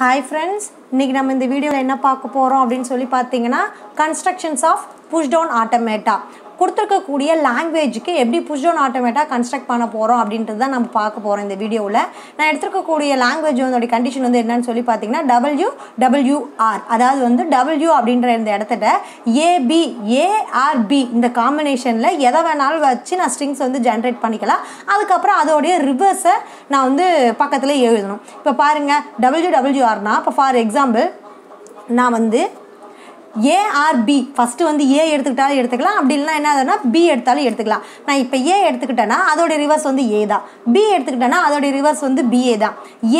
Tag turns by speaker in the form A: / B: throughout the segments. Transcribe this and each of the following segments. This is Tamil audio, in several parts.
A: ஹாய் ஃப்ரெண்ட்ஸ் இன்றைக்கி நம்ம இந்த வீடியோவில் என்ன பார்க்க போகிறோம் அப்படின்னு சொல்லி பார்த்தீங்கன்னா constructions of push down automata கொடுத்துருக்கக்கூடிய லாங்குவேஜுக்கு எப்படி புஷ் டவுன் ஆட்டோமேட்டாக கன்ஸ்ட்ரக்ட் பண்ண போகிறோம் அப்படின்றது தான் நம்ம பார்க்க போகிறோம் இந்த வீடியோவில். நான் எடுத்துருக்கக்கூடிய லாங்குவேஜ் வந்து கண்டிஷன் வந்து என்னன்னு சொல்லி பார்த்தீங்கன்னா டபிள்யூ டபிள்யூஆர் அதாவது வந்து டபிள்யூ அப்படின்ற இந்த இடத்துல ஏபி ஏஆர்பி இந்த காம்பினேஷனில் எதை வேணாலும் வச்சு நான் ஸ்ட்ரிங்ஸ் வந்து ஜென்ரேட் பண்ணிக்கலாம். அதுக்கப்புறம் அதோடைய ரிவர்ஸை நான் வந்து பக்கத்தில் எழுதணும். இப்போ பாருங்கள் டபிள்யூ டபிள்யூஆர்னால் இப்போ ஃபார் எக்ஸாம்பிள் நான் வந்து ஏஆர்பி ஃபஸ்ட்டு வந்து ஏ எடுத்துக்கிட்டாலும் எடுத்துக்கலாம். அப்படி இல்லைனா என்ன ஆகுதுன்னா பி எடுத்தாலும் எடுத்துக்கலாம். நான் இப்போ ஏ எடுத்துக்கிட்டேன்னா அதோடைய ரிவர்ஸ் வந்து ஏ தான். பி எடுத்துக்கிட்டேன்னா அதோடைய ரிவர்ஸ் வந்து பிஏ தான்.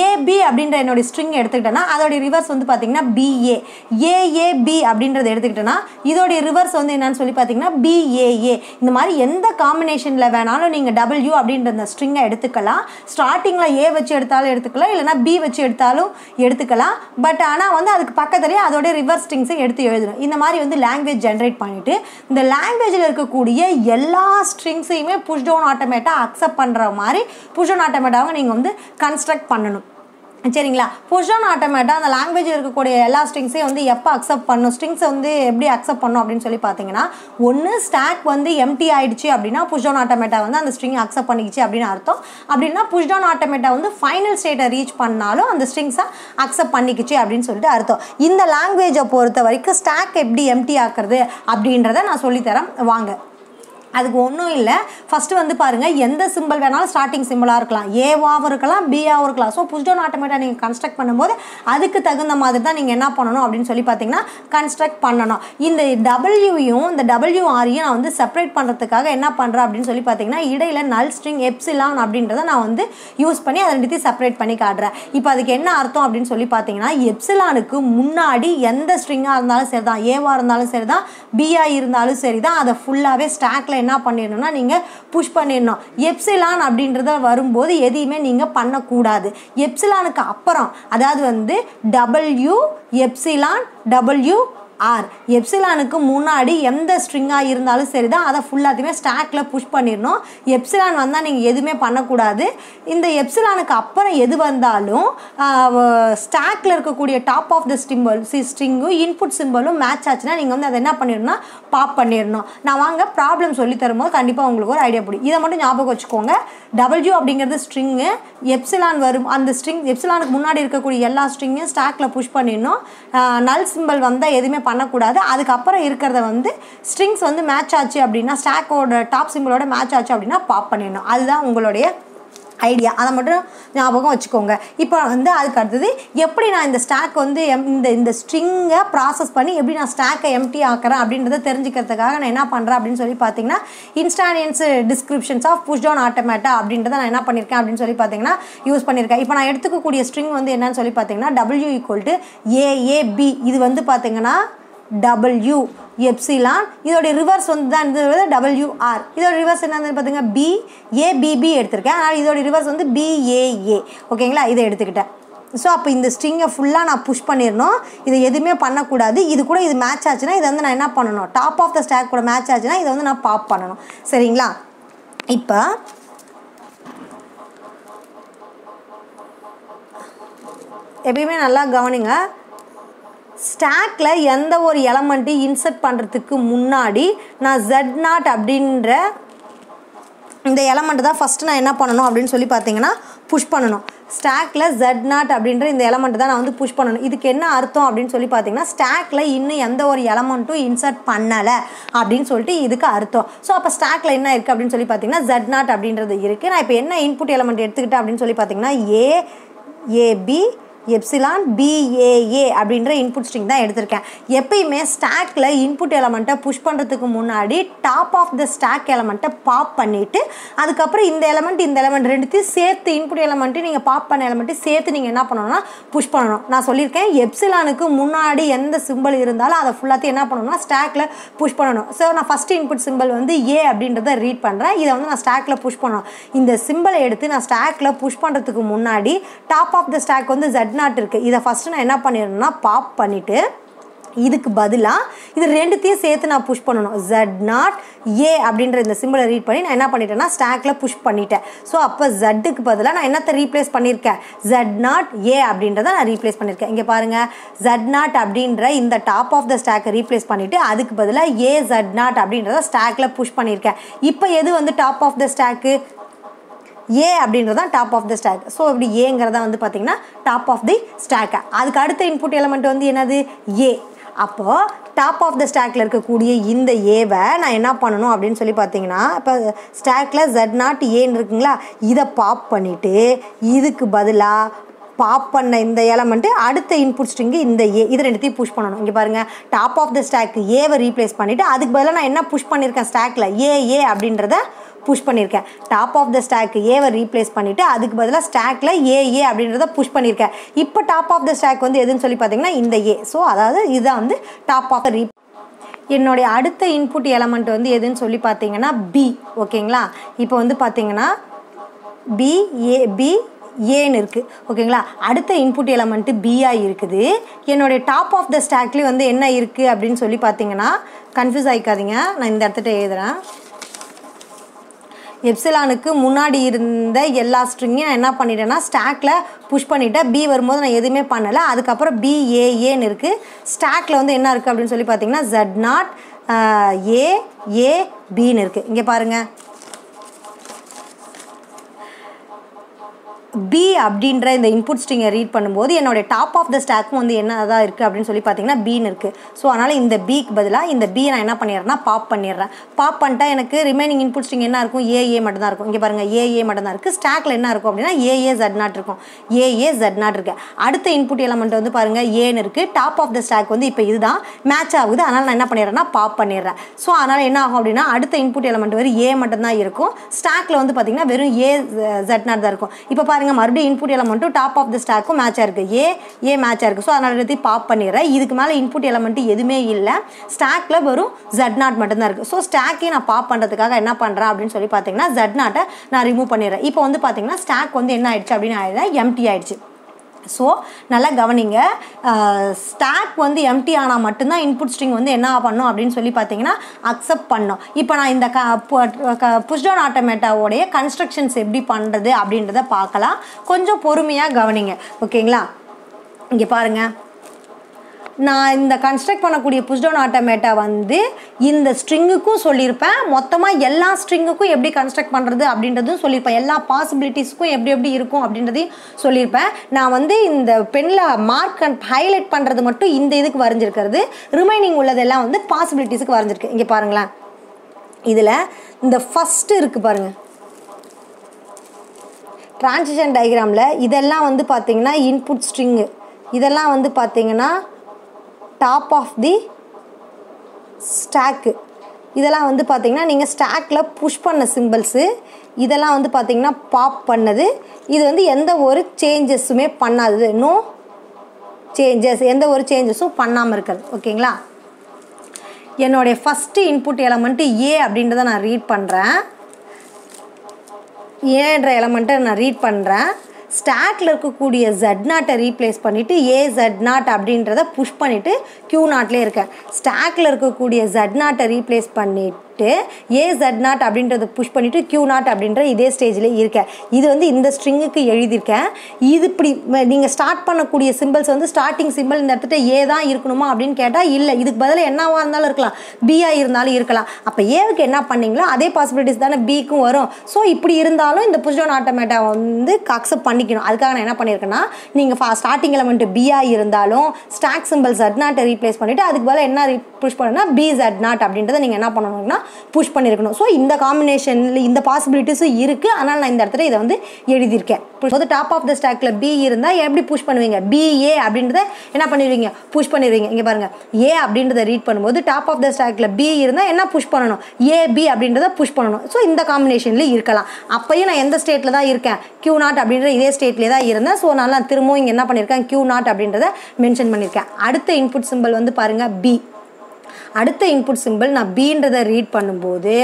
A: ஏபி அப்படின்ற என்னுடைய ஸ்ட்ரிங் எடுத்துக்கிட்டேன்னா அதோடைய ரிவர்ஸ் வந்து பார்த்தீங்கன்னா பிஏ ஏஏபி அப்படின்றத எடுத்துக்கிட்டேன்னா இதோடைய ரிவர்ஸ் வந்து என்னன்னு சொல்லி பார்த்தீங்கன்னா பிஏஏ இந்த மாதிரி எந்த காம்பினேஷனில் வேணாலும் நீங்கள் டபிள்யூ அப்படின்ற அந்த ஸ்ட்ரிங்கை எடுத்துக்கலாம். ஸ்டார்டிங்கில் ஏ வச்சு எடுத்தாலும் எடுத்துக்கலாம். இல்லைனா பி வச்சு எடுத்தாலும் எடுத்துக்கலாம். பட் ஆனால் வந்து அதுக்கு பக்கத்துலேயே அதோடைய ரிவர்ஸ் ஸ்ட்ரிங்ஸை எடுத்து எழுதணும் இந்த மாதிரி வந்து லாங்குவேஜ் ஜென்ரேட் பண்ணிவிட்டு இந்த லாங்குவேஜில் இருக்கக்கூடிய எல்லா ஸ்ட்ரிங்ஸையுமே புஷ் டவுன் ஆட்டோமேட்டாக அக்செப்ட் பண்ணுற மாதிரி புஷ் டவுன் ஆட்டோமேட்டாக நீங்கள் வந்து கன்ஸ்ட்ரக்ட் பண்ணணும். சரிங்களா. புஷன் ஆட்டோமேட்டாக அந்த லாங்குவேஜ் இருக்கக்கூடிய எல்லா ஸ்ட்ரிங்ஸையும் வந்து எப்போ அக்செப்ட் பண்ணும் ஸ்ட்ரிங்ஸை வந்து எப்படி அக்செப்ட் பண்ணும் அப்படின்னு சொல்லி பார்த்தீங்கன்னா ஒன்று ஸ்டாக் வந்து எம்டி ஆயிடுச்சு அப்படின்னா புஷ்டவுன் ஆட்டோமேட்டா வந்து அந்த ஸ்ட்ரிங் அக்செப்ட் பண்ணிக்கிச்சு அப்படின்னு அர்த்தம். அப்படின்னா புஷ்டவுன் ஆட்டோமேட்டா வந்து ஃபைனல் ஸ்டேட்டை ரீச் பண்ணாலும் அந்த ஸ்ட்ரிங்ஸை அக்செப்ட் பண்ணிக்கிச்சு அப்படின்னு சொல்லிட்டு அர்த்தம். இந்த லாங்குவேஜை பொறுத்த வரைக்கும் ஸ்டாக் எப்படி எம்டி ஆக்குறது அப்படின்றத நான் சொல்லித்தரேன். வாங்க. அதுக்கு ஒன்றும் இல்லை. ஃபஸ்ட்டு வந்து பாருங்கள் எந்த சிம்பிள் வேணாலும் ஸ்டார்டிங் சிம்பிளாக இருக்கலாம். ஏவாகவும் இருக்கலாம் பிஆவும் இருக்கலாம். ஸோ புஷ் டவுன் ஆட்டோமேட்டாக நீங்கள் கன்ஸ்ட்ரக்ட் பண்ணும்போது அதுக்கு தகுந்த மாதிரி தான் நீங்கள் என்ன பண்ணணும் அப்படின்னு சொல்லி பார்த்தீங்கன்னா கன்ஸ்ட்ரக்ட் பண்ணணும். இந்த டபிள்யூயும் இந்த டபிள்யூஆரையும் நான் வந்து செப்பரேட் பண்ணுறதுக்காக என்ன பண்ணுறேன் அப்படின்னு சொல்லி பார்த்தீங்கன்னா இடையில நல் ஸ்ட்ரிங் எப்சிலான் அப்படின்றத நான் வந்து யூஸ் பண்ணி அதை ரெண்டுத்தையும் செப்பரேட் பண்ணி காட்டுறேன். இப்போ அதுக்கு என்ன அர்த்தம் அப்படின்னு சொல்லி பார்த்தீங்கன்னா எப்சிலானுக்கு முன்னாடி எந்த ஸ்ட்ரிங்காக இருந்தாலும் சரி தான் ஏவாக இருந்தாலும் சரி தான் பிஆ இருந்தாலும் சரி தான் அதை ஃபுல்லாகவே ஸ்டாக்கில் என்ன பண்ணிடணும்னா நீங்கள் புஷ் பண்ணிடணும். எப்சிலான் அப்படின்றத வரும்போது எதையுமே நீங்கள் பண்ணக்கூடாது. எப்சிலானுக்கு அப்புறம் அதாவது வந்து டபுள்யூ எப்சிலான் டபுள்யூ ஆர் எப்சிலானுக்கு முன்னாடி எந்த ஸ்ட்ரிங்காக இருந்தாலும் சரி தான் அதை ஃபுல்லாத்தையுமே ஸ்டாக்கில் புஷ் பண்ணிடணும். எப்சிலான் வந்தால் நீங்கள் எதுவுமே பண்ணக்கூடாது. இந்த எப்சிலானுக்கு அப்புறம் எது வந்தாலும் ஸ்டாக்கில் இருக்கக்கூடிய top of the symbol C ஸ்ட்ரிங்கும் input சிம்பிளும் மேட்ச் ஆச்சுன்னா நீங்கள் வந்து அதை என்ன பண்ணிடணும்னா பாப் பண்ணிடணும். நான் வாங்க ப்ராப்ளம் சொல்லி தரும்போது கண்டிப்பாக உங்களுக்கு ஒரு ஐடியா பிடிக்கும் இதை மட்டும் ஞாபகம் வச்சுக்கோங்க. டபிள்யூ அப்படிங்கிறது ஸ்ட்ரிங்கு எப்சிலான் வரும். அந்த ஸ்ட்ரிங் எப்சிலானுக்கு முன்னாடி இருக்கக்கூடிய எல்லா ஸ்ட்ரிங்கையும் ஸ்டாக்கில் புஷ் பண்ணிடணும். நல் சிம்பிள் வந்தால் எதுவுமே பண்ணக்கூடாது. அதுக்கப்புறம் இருக்கிறத வந்து ஸ்ட்ரிங்ஸ் வந்து மேட்ச் ஆச்சு அப்படின்னா ஸ்டாக்கோட டாப் சிம்பிளோட மேட்ச் ஆச்சு அப்படின்னா பாப் பண்ணிடணும். அதுதான் உங்களுடைய ஐடியா அதை மட்டும் ஞாபகம் வச்சுக்கோங்க. இப்போ வந்து அதுக்கு அடுத்தது எப்படி நான் இந்த ஸ்டாக் வந்து எம் இந்த இந்த ஸ்ட்ரிங்கை ப்ராசஸ் பண்ணி எப்படி நான் ஸ்டாக்கை எம்டி ஆக்கிறேன் அப்படின்றத தெரிஞ்சுக்கிறதுக்காக நான் என்ன பண்ணுறேன் அப்படின்னு சொல்லி பார்த்தீங்கன்னா instantaneous descriptions of push down automata அப்படின்றத நான் என்ன பண்ணியிருக்கேன் அப்படின்னு சொல்லி பார்த்தீங்கன்னா யூஸ் பண்ணியிருக்கேன் இப்போ நான் எடுத்துக்கக்கூடிய ஸ்ட்ரிங் வந்து என்னன்னு சொல்லி பார்த்தீங்கன்னா டபிள்யூ ஈக்குவல் டு ஏஏபி இது வந்து பார்த்தீங்கன்னா டபிள்யூ எப்சிலான் இதோடைய ரிவர்ஸ் வந்து தான் இருந்தது டபிள்யூஆர் இதோட ரிவர்ஸ் என்னன்னு பார்த்தீங்க பி ஏபிபி எடுத்திருக்கேன். ஆனால் இதோட ரிவர்ஸ் வந்து பிஏஏ ஓகேங்களா இதை எடுத்துக்கிட்டேன். ஸோ அப்போ இந்த ஸ்ட்ரிங்கை ஃபுல்லாக நான் புஷ் பண்ணிடணும். இதை எதுவுமே பண்ணக்கூடாது. இது கூட இது மேட்ச் ஆச்சுன்னா இதை வந்து நான் என்ன பண்ணணும்? டாப் ஆஃப் த ஸ்டாக் கூட மேட்ச் ஆச்சுன்னா இதை வந்து நான் பாப் பண்ணணும். சரிங்களா? இப்போ எப்பயுமே நல்லா கவனிங்க. ஸ்டாக்கில் எந்த ஒரு எலமெண்ட்டையும் இன்சர்ட் பண்ணுறதுக்கு முன்னாடி நான் ஜெட் நாட் அப்படின்ற இந்த எலமெண்ட்டு தான் ஃபஸ்ட்டு நான் என்ன பண்ணணும் அப்படின்னு சொல்லி பார்த்தீங்கன்னா புஷ் பண்ணணும். ஸ்டாக்கில் ஜெட் நாட் அப்படின்ற இந்த எலமெண்ட் தான் நான் வந்து புஷ் பண்ணணும். இதுக்கு என்ன அர்த்தம் அப்படின்னு சொல்லி பார்த்தீங்கன்னா ஸ்டாக்கில் இன்னும் எந்த ஒரு எலமெண்ட்டும் இன்சர்ட் பண்ணலை அப்படின்னு சொல்லிட்டு இதுக்கு அர்த்தம். ஸோ அப்போ ஸ்டாக்கில் என்ன இருக்குது அப்படின்னு சொல்லி பார்த்தீங்கன்னா ஜெட் நாட் அப்படின்றது இருக்குது நான் இப்போ என்ன இன்புட் எலமெண்ட் எடுத்துக்கிட்டேன் அப்படின்னு சொல்லி பார்த்தீங்கன்னா ஏ ஏபி எப்சிலான் பிஏஏ அப்படின்ற இன்புட் ஸ்ட்ரிங் தான் எடுத்திருக்கேன். எப்பயுமே ஸ்டாக்கில் இன்புட் எலமெண்ட்டை புஷ் பண்ணுறதுக்கு முன்னாடி டாப் ஆஃப் த ஸ்டாக் எலமெண்ட்டை பாப் பண்ணிவிட்டு அதுக்கப்புறம் இந்த எலமெண்ட் இந்த எலமெண்ட் ரெண்டுத்தையும் சேர்த்து இன்புட் எலமெண்ட்டு நீங்கள் பாப் பண்ண எலமெண்ட்டு சேர்த்து நீங்கள் என்ன பண்ணணும்னா புஷ் பண்ணணும். நான் சொல்லியிருக்கேன் எப்சிலானுக்கு முன்னாடி எந்த சிம்பிள் இருந்தாலும் அதை ஃபுல்லாத்தையும் என்ன பண்ணணும்னா ஸ்டாக்கில் புஷ் பண்ணணும். ஸோ நான் ஃபஸ்ட்டு இன்புட் சிம்பிள் வந்து ஏ அப்படின்றத ரீட் பண்ணுறேன் இதை வந்து நான் ஸ்டாக்கில் புஷ் பண்ணணும். இந்த சிம்பிளை எடுத்து நான் ஸ்டாக்கில் புஷ் பண்ணுறதுக்கு முன்னாடி டாப் ஆஃப் த ஸ்டாக் வந்து ஜெட் நாட் இருக்குது இதை ஃபஸ்ட்டு நான் என்ன பண்ணிடணும்னா பாப் பண்ணிவிட்டு இதுக்கு பதிலாக இது ரெண்டுத்தையும் சேர்த்து நான் புஷ் பண்ணணும். ஜட் நாட் ஏ அப்படின்ற இந்த சிம்பிளை ரீட் பண்ணி நான் என்ன பண்ணிட்டேன்னா ஸ்டாக்கில் புஷ் பண்ணிட்டேன். ஸோ அப்போ ஜட்டுக்கு பதிலாக நான் என்னத்தை ரீப்ளேஸ் பண்ணியிருக்கேன் ஜட் நாட் ஏ அப்படின்றத நான் ரீப்ளேஸ் பண்ணியிருக்கேன் இங்கே பாருங்கள் ஜட் நாட் அப்படின்ற இந்த டாப் ஆஃப் த ஸ்டாக்கை ரீப்ளேஸ் பண்ணிவிட்டு அதுக்கு பதிலாக ஏ ஜட் நாட் அப்படின்றத ஸ்டாக்கில் புஷ் பண்ணியிருக்கேன் இப்போ எது வந்து top of the stack A அப்படின்றது தான் top of the stack so இப்படி ஏங்கிறதா வந்து பார்த்தீங்கன்னா டாப் ஆஃப் தி ஸ்டாக் அதுக்கு அடுத்த இன்புட் எலமெண்ட் வந்து என்னது? ஏ அப்போது டாப் ஆஃப் த ஸ்டாக்கில் இருக்கக்கூடிய இந்த ஏவை நான் என்ன பண்ணணும் அப்படின்னு சொல்லி பார்த்தீங்கன்னா இப்போ ஸ்டாக்கில் ஜெட் நாட் ஏன்னு இருக்குங்களா? இதை பாப் பண்ணிவிட்டு இதுக்கு பதிலாக பாப் பண்ண இந்த எலமெண்ட்டு அடுத்த இன்புட் ஸ்ட்ரிங்கு இந்த ஏ இது ரெண்டுத்தையும் புஷ் பண்ணணும். இங்கே பாருங்கள் டாப் ஆஃப் த ஸ்டாக் ஏவை ரீப்ளேஸ் பண்ணிவிட்டு அதுக்கு பதிலாக நான் என்ன புஷ் பண்ணியிருக்கேன் ஸ்டாக்கில் ஏ ஏ அப்படின்றத புஷ் பண்ணியிருக்கேன் டாப் ஆஃப் த ஸ்டாக் ஏவை ரீப்ளேஸ் பண்ணிவிட்டு அதுக்கு பதிலாக ஸ்டாக்கில் ஏ ஏ அப்படின்றத புஷ் பண்ணியிருக்கேன் இப்போ டாப் ஆஃப் த ஸ்டாக் வந்து எதுன்னு சொல்லி பார்த்தீங்கன்னா இந்த ஏ ஸோ அதாவது இதுதான் வந்து டாப் ஆஃப் ரீ என்னுடைய அடுத்த இன்புட் எலமெண்ட் வந்து எதுன்னு சொல்லி பார்த்தீங்கன்னா பி ஓகேங்களா? இப்போ வந்து பார்த்தீங்கன்னா பி ஏ பி ஏன்னு இருக்குது ஓகேங்களா? அடுத்த இன்புட் எலமெண்ட்டு பிஆ இருக்குது. என்னுடைய டாப் ஆஃப் த ஸ்டாக்லேயும் வந்து என்ன இருக்குது அப்படின்னு சொல்லி பார்த்தீங்கன்னா கன்ஃபியூஸ் ஆகிக்காதீங்க நான் இந்த இடத்துட்ட எழுதுகிறேன் எப்சிலானுக்கு முன்னாடி இருந்த எல்லா ஸ்ட்ரிங்கையும் நான் என்ன பண்ணிட்டேன்னா ஸ்டாக்கில் புஷ் பண்ணிவிட்டேன் பி வரும்போது நான் எதுவுமே பண்ணலை. அதுக்கப்புறம் பிஏஏன்னு இருக்குது ஸ்டாக்கில் வந்து என்ன இருக்குது அப்படின்னு சொல்லி பார்த்தீங்கன்னா ஜட் நாட் ஏ ஏ பின்னு இருக்குது இங்கே பாருங்கள் பி அப்படின்ற இந்த இன்புட் ஸ்ட்ரிங்கை ரீட் பண்ணும்போது என்னோட டாப் ஆஃப் த ஸ்டாக்கும் வந்து என்ன தான் இருக்குது அப்படின்னு சொல்லி பார்த்தீங்கன்னா பீன்னு இருக்குது ஸோ அதனால் இந்த பிக்கு பதிலாக இந்த பி நான் என்ன பண்ணிடுறேன்னா பாப் பண்ணிடுறேன். பாப் பண்ணிட்டா எனக்கு ரிமைனிங் இன்புட் ஸ்ட்ரிங் என்ன இருக்கும்? ஏஏ மட்டும் தான் இருக்கும். இங்கே பாருங்கள் ஏஏ மட்டும் தான் இருக்குது ஸ்டாக்கில் என்ன இருக்கும் அப்படின்னா ஏஏ ஜட் நாட் இருக்கும். ஏஏ ஜட் நாட் இருக்கு. அடுத்த இன்புட் எலமெண்ட் வந்து பாருங்கள் ஏன்னு இருக்குது டாப் ஆஃப் த ஸ்டாக் வந்து இப்போ இதுதான். மேட்ச் ஆகுது. அதனால் நான் என்ன பண்ணிடுறேன்னா பாப் பண்ணிடுறேன். ஸோ அதனால் என்ன ஆகும் அப்படின்னா அடுத்த இன்புட் எலமெண்ட் வெறும் ஏ மட்டும் தான் இருக்கும் ஸ்டாக்கில் வந்து பார்த்தீங்கன்னா வெறும் ஏ ஜட் நாட் தான் இருக்கும். இப்போ பாருங்கள் மறுபடியும் இன்புட் எலமெண்ட்டும் டாப் ஆஃப் த ஸ்டாக்கும் மேட்சாக இருக்குது ஏ ஏ மேட்சாக இருக்குது ஸோ அதனால் எடுத்து பாப் பண்ணிடுறேன். இதுக்கு மேலே இன்புட் எலமெண்ட்டு எதுவுமே இல்லை. ஸ்டாக்கில் வெறும் ஜட் நாட் மட்டும்தான் இருக்குது ஸோ ஸ்டாக்கே நான் பாப் பண்ணுறதுக்காக என்ன பண்ணுறேன் அப்படின்னு சொல்லி பார்த்தீங்கன்னா ஜட் நாட்டை நான் ரிமூவ் பண்ணிடுறேன். இப்போ வந்து பார்த்தீங்கன்னா ஸ்டாக் வந்து என்ன ஆயிடுச்சு அப்படின்னு ஆயிடுறேன் எம்டி ஆயிடுச்சு. ஸோ நல்லா கவனிங்க. ஸ்டாக் வந்து எம்டி ஆனால் மட்டும்தான் இன்புட் ஸ்ட்ரிங் வந்து என்ன பண்ணும் அப்படின்னு சொல்லி பார்த்தீங்கன்னா அக்செப்ட் பண்ணும். இப்போ நான் இந்த க புஷ்டவுன் ஆட்டோமேட்டாவோடைய கன்ஸ்ட்ரக்ஷன்ஸ் எப்படி பண்ணுறது அப்படின்றத பார்க்கலாம். கொஞ்சம் பொறுமையாக கவனிங்க. ஓகேங்களா? இங்கே பாருங்கள் நான் இந்த கன்ஸ்ட்ரக்ட் பண்ணக்கூடிய புஷ்டவுன் ஆட்டோமேட்டா வந்து இந்த ஸ்ட்ரிங்குக்கும் சொல்லியிருப்பேன். மொத்தமாக எல்லா ஸ்ட்ரிங்குக்கும் எப்படி கன்ஸ்ட்ரக்ட் பண்ணுறது அப்படின்றதும் சொல்லியிருப்பேன். எல்லா பாசிபிலிட்டிஸ்க்கும் எப்படி எப்படி இருக்கும் அப்படின்றதையும் சொல்லியிருப்பேன். நான் வந்து இந்த பெனில் மார்க் அண்ட் ஹைலைட் பண்ணுறது மட்டும் இந்த இதுக்கு வரைஞ்சிருக்கிறது. ரிமைனிங் உள்ளதெல்லாம் வந்து பாசிபிலிட்டிஸுக்கு வரைஞ்சிருக்கு. இங்கே பாருங்களேன். இதில் இந்த ஃபஸ்ட்டு இருக்குது பாருங்கள் டிரான்சிஷன் டயக்ராமில் இதெல்லாம் வந்து பார்த்திங்கன்னா இன்புட் ஸ்ட்ரிங்கு இதெல்லாம் வந்து பார்த்திங்கன்னா டாப் ஆஃப் தி ஸ்டாக்கு இதெல்லாம் வந்து பார்த்தீங்கன்னா நீங்கள் ஸ்டாக்கில் புஷ் பண்ண சிம்பிள்ஸு இதெல்லாம் வந்து பார்த்தீங்கன்னா பாப் பண்ணது. இது வந்து எந்த ஒரு சேஞ்சஸுமே பண்ணாதது. நோ சேஞ்சஸ் எந்த ஒரு சேஞ்சஸும் பண்ணாமல் இருக்கிறது. ஓகேங்களா என்னுடைய ஃபஸ்ட்டு இன்புட் எலமெண்ட்டு ஏ அப்படின்றத நான் ரீட் பண்ணுறேன் ஏன்ற எலமெண்ட்டை நான் ரீட் பண்ணுறேன் ஸ்டாக்கில் இருக்கக்கூடிய ஜட் நாட்டை ரீப்ளேஸ் பண்ணிவிட்டு ஏ ஜட் நாட் அப்படின்றத புஷ் பண்ணிவிட்டு க்யூ நாட்லேயே இருக்கேன். ஸ்டாக்கில் இருக்கக்கூடிய ஜட் நாட்டை ரீப்ளேஸ் பண்ணிவிட்டு ஏ ஜட் நாட் அப்படின்றத புஷ் பண்ணிவிட்டு க்யூ நாட் அப்படின்ற இதே ஸ்டேஜில் இருக்கேன் இது வந்து இந்த ஸ்ட்ரிங்குக்கு எழுதியிருக்கேன். இது இப்படி நீங்கள் ஸ்டார்ட் பண்ணக்கூடிய சிம்பிள்ஸ் வந்து ஸ்டார்டிங் சிம்பிள் இந்த இடத்துல ஏ தான் இருக்கணுமா அப்படின்னு கேட்டால் இல்லை. இதுக்கு பதிலாக என்னவாக இருந்தாலும் இருக்கலாம். பிஆ இருந்தாலும் இருக்கலாம். அப்போ ஏவுக்கு என்ன பண்ணீங்களோ அதே பாசிபிலிட்டிஸ் தானே பிக்கும் வரும். ஸோ இப்படி இருந்தாலும் இந்த புஷ்டோன் ஆட்டோமேட்டா வந்து அக்செப்ட் பண்ணிக்கணும். அதுக்காக நான் என்ன பண்ணியிருக்கேன்னா நீங்கள் ஃபா ஸ்டார்டிங் எலமெண்ட் பிஆ இருந்தாலும் ஸ்டாக் சிம்பிள் ஜட் நாட்டை ரீப்ளேஸ் பண்ணிவிட்டு அதுக்கு பதிலாக என்ன புஷ் பண்ணுன்னா பி ஜட் நாட் அப்படின்றத நீங்கள் என்ன பண்ணணும்னா புஷ் பண்ணியிருக்கணும் ஸோ இந்த காம்பினேஷனில் இந்த பாசிபிலிட்டிஸும் இருக்குது அதனால் நான் இந்த இடத்துல இதை வந்து எழுதியிருக்கேன். போது டாப் ஆஃப் த ஸ்டாக்கில் பி இருந்தால் எப்படி புஷ் பண்ணுவீங்க? பிஏ அப்படின்றத என்ன பண்ணிடுவீங்க? புஷ் பண்ணிடுவீங்க. இங்கே பாருங்கள் ஏ அப்படின்றத ரீட் பண்ணும்போது டாப் ஆஃப் த ஸ்டாக்கில் பி இருந்தால் என்ன புஷ் பண்ணணும்? ஏ பி அப்படின்றத புஷ் பண்ணணும். ஸோ இந்த காம்பினேஷன்லேயும் இருக்கலாம். அப்போயும் நான் எந்த ஸ்டேட்டில் தான் இருக்கேன்? கியூ நாட் அப்படின்ற இதே ஸ்டேட்லேயே தான் இருந்தேன். ஸோ நான் திரும்பவும் இங்கே என்ன பண்ணியிருக்கேன் கியூ நாட் அப்படின்றத மென்ஷன் பண்ணியிருக்கேன் அடுத்த இன்புட் சிம்பிள் வந்து பாருங்கள் பி அடுத்த இன்புட் சிம்பிள் நான் பீன்றதை ரீட் பண்ணும்போது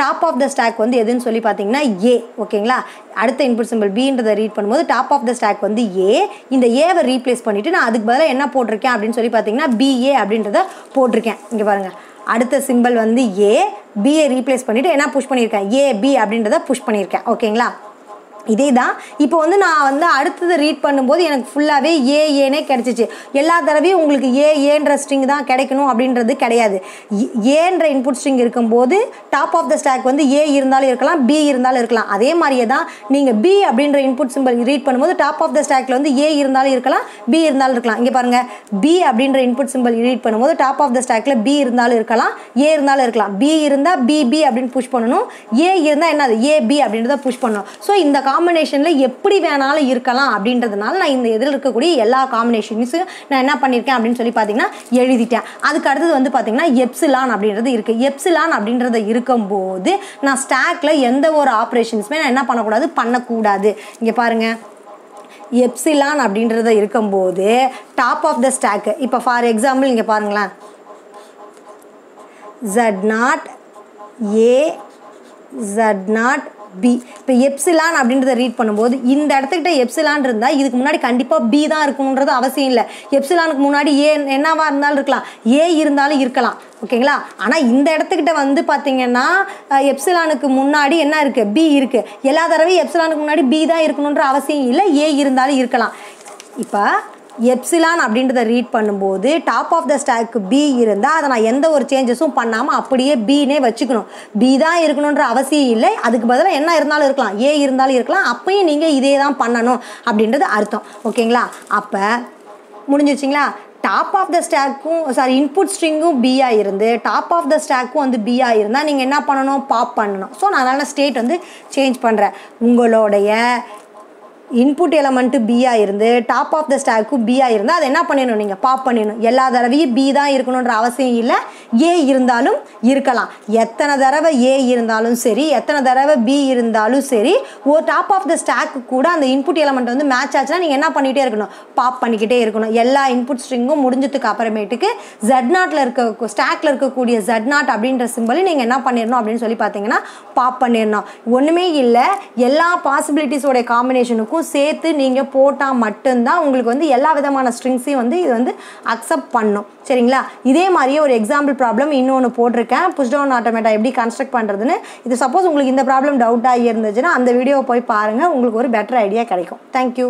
A: டாப் ஆஃப் த ஸ்டாக் வந்து எதுன்னு சொல்லி பார்த்தீங்கன்னா ஏ ஓகேங்களா அடுத்த இன்புட் சிம்பிள் பீன்றதை ரீட் பண்ணும்போது டாப் ஆஃப் த ஸ்டாக் வந்து ஏ இந்த ஏவை ரீப்ளேஸ் பண்ணிவிட்டு நான் அதுக்கு பதிலாக என்ன போட்டிருக்கேன் அப்படின்னு சொல்லி பார்த்தீங்கன்னா பிஏ அப்படின்றத போட்டிருக்கேன். இங்கே பாருங்கள் அடுத்த சிம்பிள் வந்து ஏ பிஏ ரீப்ளேஸ் பண்ணிவிட்டு என்ன புஷ் பண்ணியிருக்கேன்? ஏ பி அப்படின்றத புஷ் பண்ணியிருக்கேன். ஓகேங்களா இதே தான் இப்போ வந்து நான் வந்து அடுத்தது ரீட் பண்ணும்போது எனக்கு ஃபுல்லாகவே ஏ ஏனே கிடச்சிச்சு. எல்லா தடவையும் உங்களுக்கு ஏ ஏன்ற ஸ்ட்ரிங் தான் கிடைக்கணும் அப்படின்றது கிடையாது. ஏன்ற இன்புட் ஸ்ட்ரிங் இருக்கும்போது டாப் ஆஃப் த ஸ்டாக் வந்து ஏ இருந்தாலும் இருக்கலாம் பி இருந்தாலும் இருக்கலாம். அதே மாதிரியே தான் நீங்கள் பி அப்படின்ற இன்புட் சிம்பிள் ரீட் பண்ணும்போது டாப் ஆஃப் த ஸ்டாக்ல வந்து ஏ இருந்தாலும் இருக்கலாம் பி இருந்தாலும் இருக்கலாம். இங்கே பாருங்க. பி அப்படின்ற இன்புட் சிம்பிள் ரீட் பண்ணும்போது டாப் ஆஃப் த ஸ்டாக்ல பி இருந்தாலும் இருக்கலாம் ஏ இருந்தாலும் இருக்கலாம். பி இருந்தால் பி பி அப்படின்னு புஷ் பண்ணணும். ஏ இருந்தால் என்னது? ஏ பி அப்படின்றத புஷ் பண்ணணும். ஸோ இந்த காம்பினேஷனில் எப்படி வேணாலும் இருக்கலாம் அப்படின்றதுனால நான் இந்த இதில் இருக்கக்கூடிய எல்லா காம்பினேஷன்ஸும் நான் என்ன பண்ணியிருக்கேன் அப்படின்னு சொல்லி பார்த்தீங்கன்னா எழுதிட்டேன். அதுக்கு அடுத்தது வந்து பார்த்தீங்கன்னா எப்சிலான் அப்படின்றது இருக்குது எப்சிலான் அப்படின்றது இருக்கும்போது நான் ஸ்டாக்ல எந்த ஒரு ஆப்ரேஷன்ஸுமே நான் என்ன பண்ணக்கூடாது? பண்ணக்கூடாது. இங்கே பாருங்கள் எப்சிலான் அப்படின்றத இருக்கும்போது டாப் ஆஃப் த ஸ்டாக்கு இப்போ ஃபார் எக்ஸாம்பிள் இங்கே பாருங்களேன். Z naught A Z naught B இப்போ எப்சிலான் அப்படின்றத ரீட் பண்ணும்போது இந்த இடத்துக்கிட்ட எப்சிலான் இருந்தால் இதுக்கு முன்னாடி கண்டிப்பாக பி தான் இருக்கணுன்றது அவசியம் இல்லை. எப்சிலானுக்கு முன்னாடி ஏ என்னவா இருந்தாலும் இருக்கலாம். ஏ இருந்தாலும் இருக்கலாம். ஓகேங்களா? ஆனால் இந்த இடத்துக்கிட்ட வந்து பார்த்தீங்கன்னா எப்சிலானுக்கு முன்னாடி என்ன இருக்குது பி இருக்குது எல்லா தடவையும் எப்சிலானுக்கு முன்னாடி பி தான் இருக்கணுன்ற அவசியம் இல்லை. ஏ இருந்தாலும் இருக்கலாம். இப்போ எப்சிலான் அப்படின்றத ரீட் பண்ணும்போது top of the stack B இருந்தால் அதை நான் எந்த ஒரு சேஞ்சஸும் பண்ணாமல் அப்படியே பின்னே வச்சுக்கணும். பி தான் இருக்கணுன்ற அவசியம் இல்லை. அதுக்கு பதிலாக என்ன இருந்தாலும் இருக்கலாம். ஏ இருந்தாலும் இருக்கலாம். அப்பயும் நீங்கள் இதே தான் பண்ணணும் அப்படின்றது அர்த்தம். ஓகேங்களா? அப்போ முடிஞ்சிச்சிங்களா டாப் ஆஃப் த ஸ்டாக்கும் சாரி இன்புட் ஸ்ட்ரிங்கும் பியாக இருந்து டாப் ஆஃப் த ஸ்டாக்கும் வந்து பியாக இருந்தால் நீங்கள் என்ன பண்ணணும்? பாப் பண்ணணும். ஸோ நான் அதனால் ஸ்டேட் வந்து சேஞ்ச் பண்ணுறேன் உங்களுடைய இன்புட் எலமெண்ட்டு பியாக இருந்து டாப் ஆஃப் த ஸ்டாக்கும் பியாக இருந்தால் அதை என்ன பண்ணிடணும் நீங்கள் பாப் பண்ணிடணும். எல்லா தடவையும் பி தான் இருக்கணுன்ற அவசியம் இல்லை. ஏ இருந்தாலும் இருக்கலாம். எத்தனை தடவை ஏ இருந்தாலும் சரி எத்தனை தடவை பி இருந்தாலும் சரி ஒரு டாப் ஆஃப் த ஸ்டாக்கு கூட அந்த இன்புட் எலமெண்ட் வந்து மேட்ச் ஆச்சுன்னா நீங்கள் என்ன பண்ணிகிட்டே இருக்கணும்? பாப் பண்ணிக்கிட்டே இருக்கணும். எல்லா இன்புட் ஸ்ட்ரிங்கும் முடிஞ்சதுக்கு அப்புறமேட்டுக்கு ஜெட் நாட்டில் இருக்க ஸ்டாக்ல இருக்கக்கூடிய ஜெட் நாட் அப்படின்ற சிம்பிளையும் நீங்கள் என்ன பண்ணிடணும் அப்படின்னு சொல்லி பார்த்தீங்கன்னா பாப் பண்ணிடணும். ஒன்றுமே இல்லை. எல்லா பாசிபிலிட்டிஸோட காம்பினேஷனுக்கும் சேர்த்து நீங்கள் போட்டால் மட்டும்தான் உங்களுக்கு வந்து எல்லா விதமான ஸ்ட்ரிங்ஸையும் வந்து இது வந்து அக்செப்ட் பண்ணும். சரிங்களா? இதே மாதிரியே ஒரு எக்ஸாம்பிள் ப்ராப்ளம் இன்னொன்று போட்டிருக்கேன். புஷ் டவுன் ஆட்டோமேட்டா எப்படி கன்ஸ்ட்ரக்ட் பண்ணுறதுன்னு இது சப்போஸ் உங்களுக்கு இந்த ப்ராப்ளம் டவுட்டாக இருந்துச்சுன்னா அந்த வீடியோவை போய் பாருங்கள் உங்களுக்கு ஒரு பெட்டர் ஐடியா கிடைக்கும். தேங்க்யூ